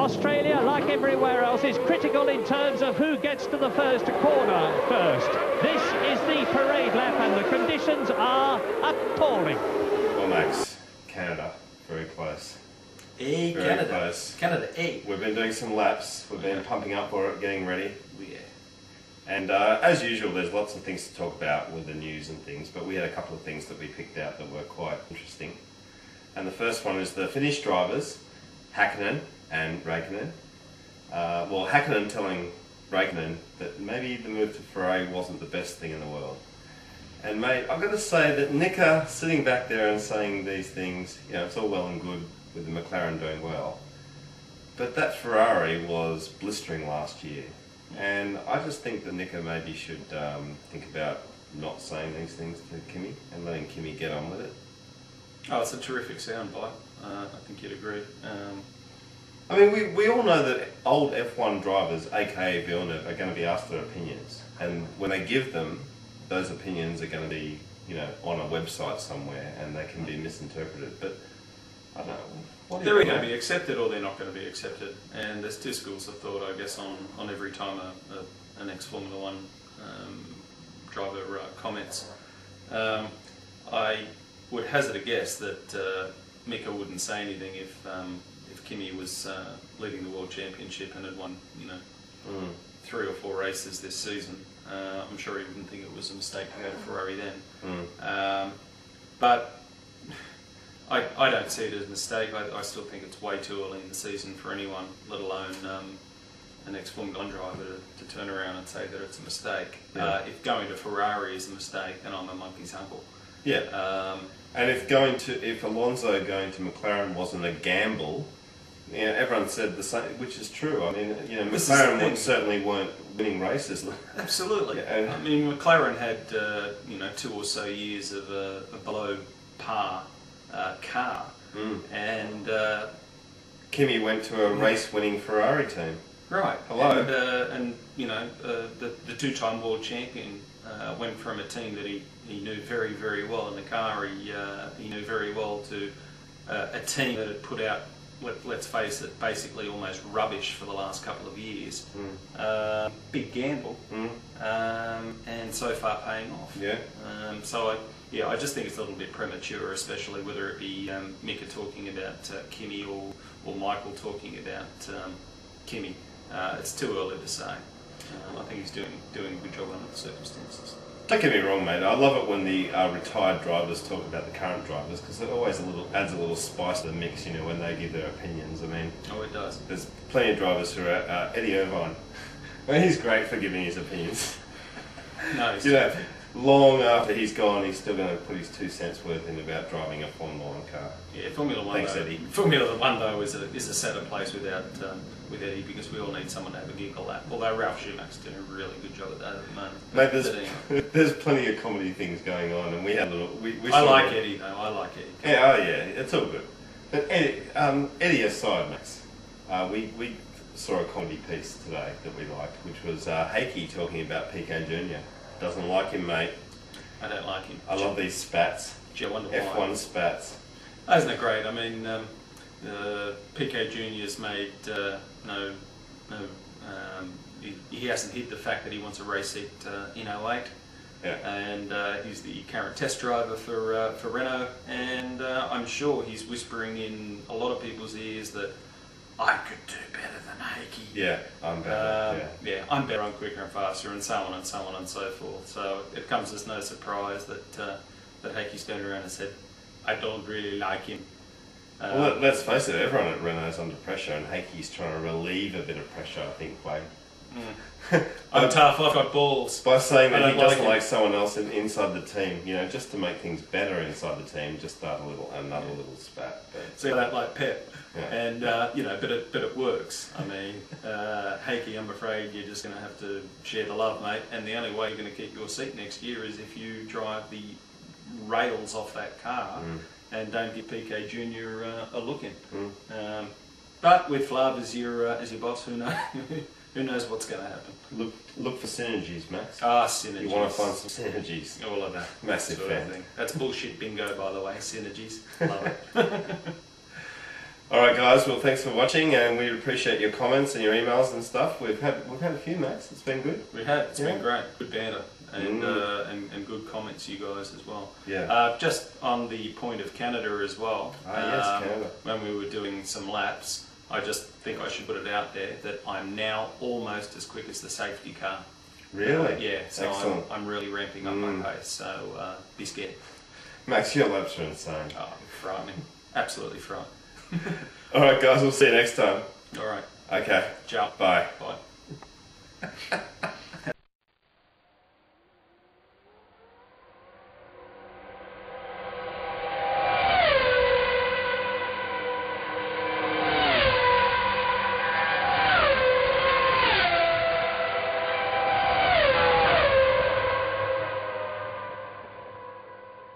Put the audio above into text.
Australia, like everywhere else, is critical in terms of who gets to the first corner first. This is the parade lap and the conditions are appalling. Well, Max, Canada, very close. A Very Canada. close. Canada A. We've been doing some laps. We've been Yeah. pumping up for it, getting ready. Yeah. And uh, as usual, there's lots of things to talk about with the news and things, but we had a couple of things that we picked out that were quite interesting. And the first one is the Finnish drivers, Hakkinen and Raikkonen. Uh, well, Hakkinen telling Raikkonen that maybe the move to Ferrari wasn't the best thing in the world. And mate, I've got to say that Mika sitting back there and saying these things, you know, it's all well and good with the McLaren doing well. But that Ferrari was blistering last year. And I just think that Mika maybe should um, think about not saying these things to Kimi and letting Kimi get on with it. Oh, it's a terrific soundbite. Uh, I think you'd agree. Um, I mean, we, we all know that old F1 drivers, aka Villeneuve, are going to be asked their opinions. And when they give them, those opinions are going to be, you know, on a website somewhere and they can be misinterpreted. But I don't know. They're you going to be accepted or they're not going to be accepted. And there's two schools of thought, I guess, on, on every time a, a, an ex Formula One um, driver uh, comments. Um, I would hazard a guess that uh, Mika wouldn't say anything if um, if Kimi was uh, leading the World Championship and had won, you know, Mm. three or four races this season. Uh, I'm sure he wouldn't think it was a mistake to go to Ferrari then. Mm. Um, but I, I don't see it as a mistake. I, I still think it's way too early in the season for anyone, let alone um, an ex Formula One driver, to, to turn around and say that it's a mistake. Yeah. Uh, if going to Ferrari is a mistake, then I'm a monkey's uncle. Yeah. Um, And if going to if Alonso going to McLaren wasn't a gamble, you know, everyone said the same, which is true. I mean, you know, This McLaren certainly weren't winning races. Absolutely. Yeah, and- I mean, McLaren had uh, you know two or so years of a, a below par uh, car, Mm. and uh, Kimi went to a race-winning Ferrari team. right. Hello. And, uh, and you know uh, the the two-time world champion uh, went from a team that he, he knew very very well in the car. He uh, he knew very well to uh, a team that had put out. Let, let's face it, basically almost rubbish for the last couple of years. Mm. Uh, big gamble, Mm. um, and so far paying off. Yeah. Um, so I, yeah, I just think it's a little bit premature, especially whether it be um, Mika talking about uh, Kimi or, or Michael talking about um, Kimi. Uh, it's too early to say. Um, I think he's doing doing a good job under the circumstances. Don't get me wrong, mate. I love it when the uh, retired drivers talk about the current drivers because it always a little adds a little spice to the mix. You know, when they give their opinions. I mean, Oh, it does. there's plenty of drivers who are uh, Eddie Irvine. I mean, he's great for giving his opinions. No, he's You know, long after he's gone, he's still going to put his two cents worth in about driving a Formula One car. yeah, Formula One. Thanks, though, Eddie. Formula One though is a is a sadder place without um, with Eddie because we all need someone to have a giggle at. Although Ralf Schumacher's doing a really good job at that at the moment. Mate, there's anyway. there's plenty of comedy things going on, and we had a little. We, we I like Eddie though. I like Eddie. Yeah, oh yeah, it's all good. But Eddie, um, Eddie aside, Max, uh, we, we saw a comedy piece today that we liked, which was uh, Heikki talking about Piquet Jr. Doesn't like him, mate. I don't like him. I love these spats. Gee, I wonder. F1 spats. Oh, Isn't it great? I mean, um, uh, Piquet Junior's made uh, no, no. Um, he, he hasn't hid the fact that he wants a race seat uh, in 08, Yeah. and uh, he's the current test driver for uh, for Renault. And uh, I'm sure he's whispering in a lot of people's ears that I could do better than Heikki. Yeah, I'm better. Um, yeah. I'm better, I'm quicker and faster, and so on and so on and so forth. So it comes as no surprise that uh, that Heikki's turned around and said, "I don't really like him." Well, let, let's face it, everyone at Renault's under pressure, and Heikki's trying to relieve a bit of pressure, I think, by, I'm tough. I've got balls. by saying that he like doesn't him. like someone else in, inside the team. You know, just to make things better inside the team, just start a little another little spat. But, See that like Pep, Yeah. and uh, you know, but it but it works. I mean, uh, Heikki, I'm afraid you're just going to have to share the love, mate. And the only way you're going to keep your seat next year is if you drive the rails off that car Mm. and don't give Piquet Junior uh, a look in. Mm. Um, but with Flav as your uh, as your boss, who knows who knows what's going to happen? look, look for synergies, Max. Ah, synergies. You want to find some synergies. all of that Massive sort of thing. That's bullshit bingo, by the way. Synergies, love it. All right, guys. Well, thanks for watching, and we appreciate your comments and your emails and stuff. We've had we've had a few, Max. It's been good. We have. It's Yeah. been great. Good banter and, Mm. uh, and and good comments, you guys as well. Yeah. Uh, just on the point of Canada as well. Ah, yes, um, Canada. When we were doing some laps, I just think I should put it out there that I'm now almost as quick as the safety car. Really? Yeah. So Excellent. I'm, I'm really ramping up Mm. my pace. So uh, be scared. Max, your laps are insane. Oh, frightening. Absolutely frightening. All right, guys. We'll see you next time. All right. Okay. Ciao. Bye. Bye.